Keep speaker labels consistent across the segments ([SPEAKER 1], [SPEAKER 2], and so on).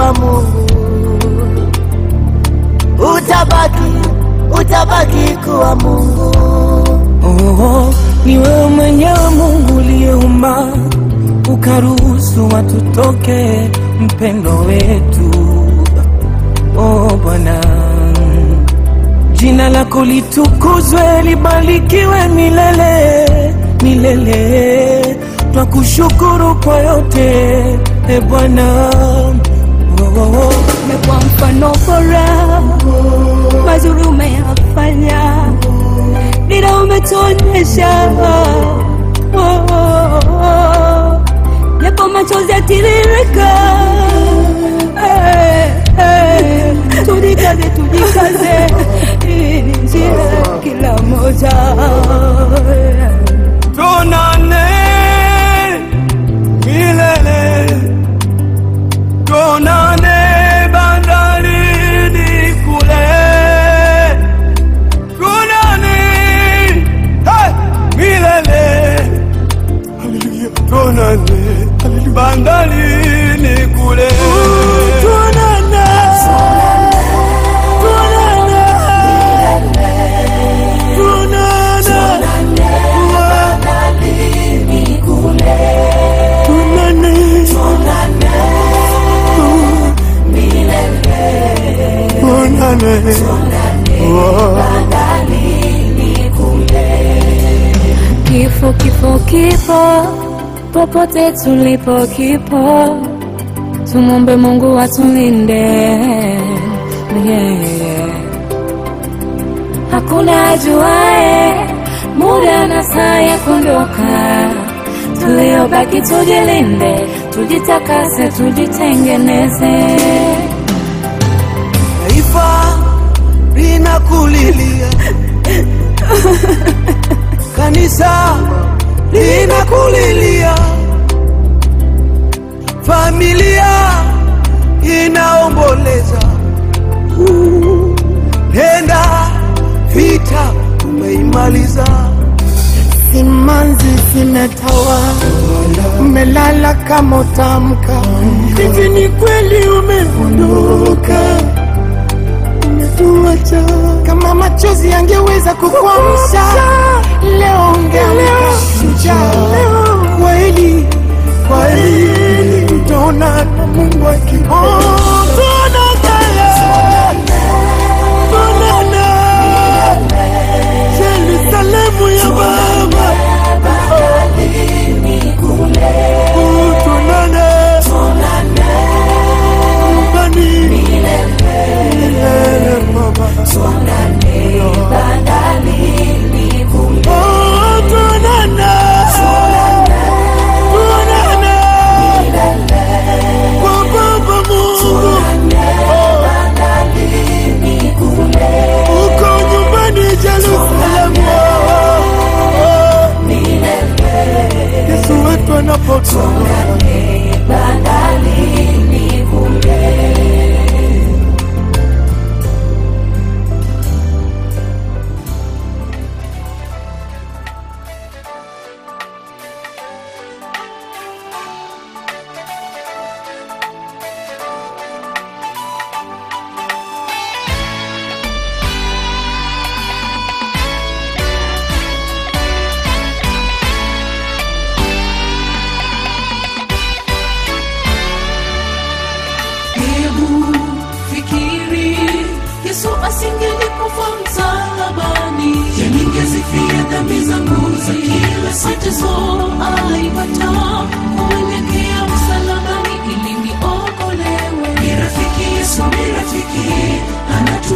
[SPEAKER 1] wa Mungu utabaki, utabaki kuwa Mungu.
[SPEAKER 2] Oh, oh, ni wewe mwenyewe Mungu uliyeumba ukaruhusu watu toke, mpendo wetu oh, Bwana, jina lako litukuzwe, libalikiwe milele milele. Twakushukuru kwa yote, e Bwana.
[SPEAKER 3] Umekuwa mfano bora, mazuri umeyafanya, dira umetuonyesha, japo machozi yatiririka, tujikaze, tujikaze, hii ni njia kila moja Kifo, kifo, kifo, popote tulipo kipo, tumombe Mungu atulinde. Yeah. Hakuna ajuae muda na saa ya kuondoka, tuliobaki tujilinde, tujitakase, tujitengeneze.
[SPEAKER 2] Linakulilia, kanisa linakulilia, familia inaomboleza. Nenda vita umeimaliza, simanzi zimetawa, umelala kama utamka. Hivi ni kweli umeondoka umetuacha. Kama machozi yangeweza kukwamsha, leo, ungeamka shujaa. Kweli kweli, tutaona na Mungu akiona.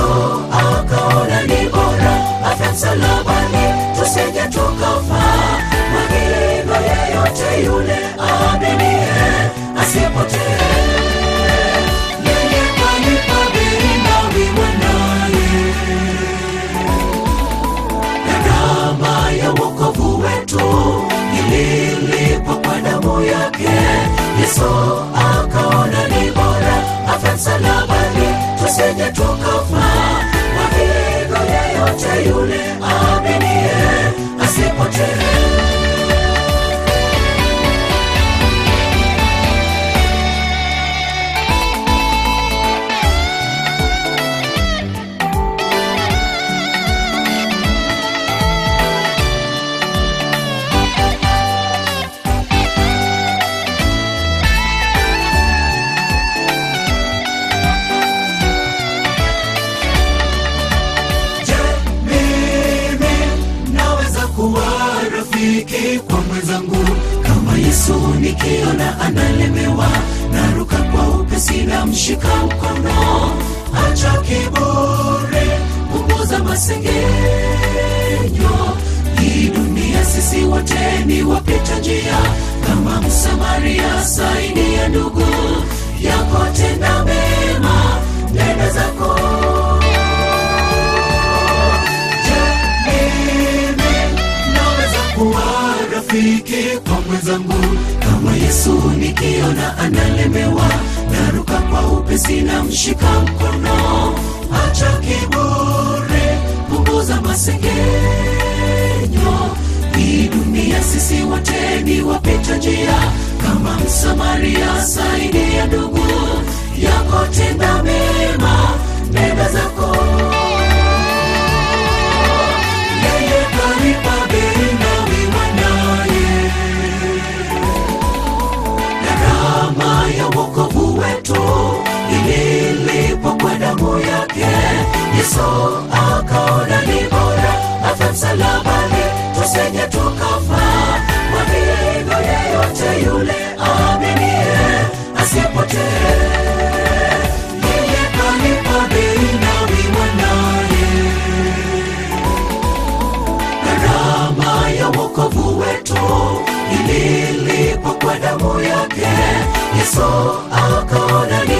[SPEAKER 2] Yesu
[SPEAKER 4] akaona ni bora. Afe tusije tukafa. Mwingine yeyote yule Nikiona analemewa naruka kwa upesi na mshika mkono. Acha kiburi punguza masengenyo. Hii dunia sisi wote ni wapita njia kama msamaria saidia kwa na mshika mkono. Acha kiburi punguza masengenyo. Hii dunia sisi wote ni wapita njia. Kama msamaria saidia ndugu yako tenda mema nenda zako. Yeye kalipa ya wokovu wetu yesu akaona ni bora afe msalabani tusije tukafa. Kwa hivyo yeyote yule aaminie asipotee. Wokovu wetu ililipwa kwa damu yake yesu akaona ni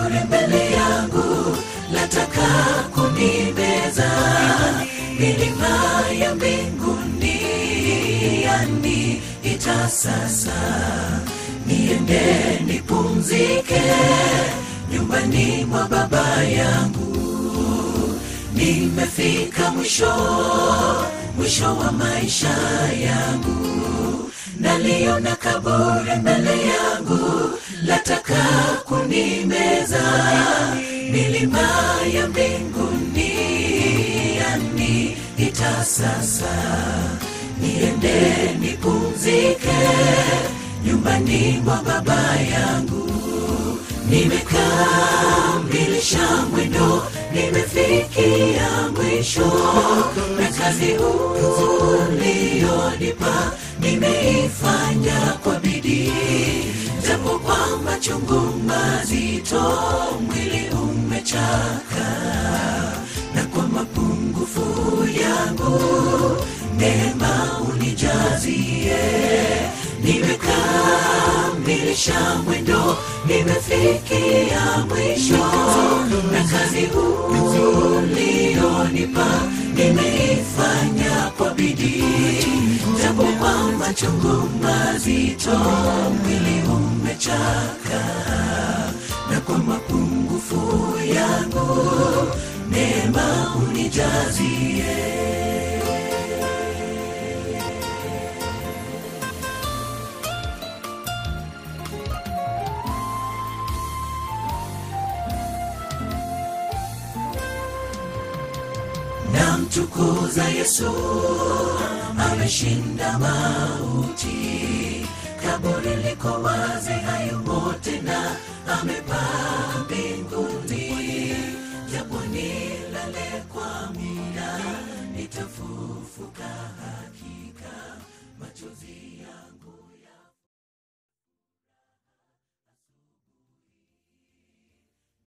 [SPEAKER 4] kaburi mbele yangu lataka kunibeza. Milima ya mbinguni yani ita sasa. Niende nipumzike nyumbani mwa baba yangu. Nimefika mwisho mwisho wa maisha yangu. Naliona kaburi mbele yangu lataka kunimeza milima ya mbinguni yani ita sasa niende nipumzike nyumbani mwa baba yangu. Nimekamilisha mwendo nimefikia mwisho. Na kazi uliyonipa nimeifanya kwa bidii japo kwa machungu mazito mwili umechaka. Na kwa mapungufu yangu neema unijazie. Nimekamilisha mwendo nimefikia mwisho. Na kazi ulionipa nimeifanya kwa bidii. Japo kwa machungu mazito mwili umechaka na kwa mapungufu yangu neema unijazie. Namtukuza yesu ameshinda mauti kaburi liko wazi, hayumo tena, amepaa mbinguni. Japo nilale kwa muda, nitafufuka hakika, machozi yangu